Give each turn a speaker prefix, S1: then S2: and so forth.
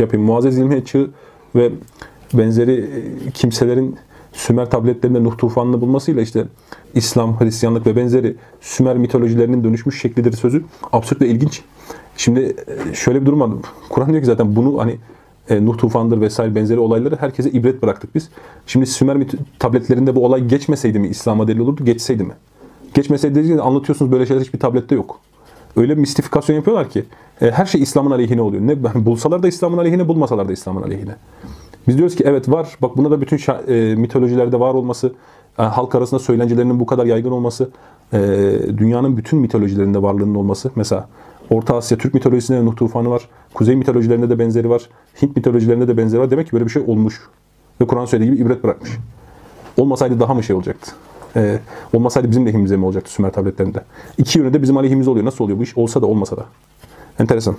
S1: yapayım. Muazzez İlmi Çığ ve benzeri e, kimselerin Sümer tabletlerinde Nuh tufanını bulmasıyla işte İslam, Hristiyanlık ve benzeri Sümer mitolojilerinin dönüşmüş şeklidir sözü absürt ve ilginç. Şimdi e, şöyle bir durum var. Kur'an diyor ki zaten bunu hani e, Nuh tufanıdır vesaire benzeri olayları herkese ibret bıraktık biz. Şimdi Sümer tabletlerinde bu olay geçmeseydi mi İslam'a delil olurdu, geçseydi mi? Geçmeseydi anlatıyorsunuz böyle şeyler hiçbir tablette yok. Öyle mistifikasyon yapıyorlar ki e, her şey İslam'ın aleyhine oluyor. Ne bulsalar da İslam'ın aleyhine, bulmasalar da İslam'ın aleyhine. Biz diyoruz ki evet var. Bak buna da bütün şa- e, mitolojilerde var olması, e, halk arasında söylencelerinin bu kadar yaygın olması, e, dünyanın bütün mitolojilerinde varlığının olması. Mesela Orta Asya Türk mitolojisinde de Nuh tufanı var. Kuzey mitolojilerinde de benzeri var. Hint mitolojilerinde de benzeri var. Demek ki böyle bir şey olmuş. Ve Kur'an söylediği gibi ibret bırakmış. Olmasaydı daha mı şey olacaktı? Ee, olmasaydı bizim lehimize mi olacaktı Sümer tabletlerinde? İki yönü de bizim aleyhimize oluyor. Nasıl oluyor bu iş? Olsa da olmasa da. Enteresan.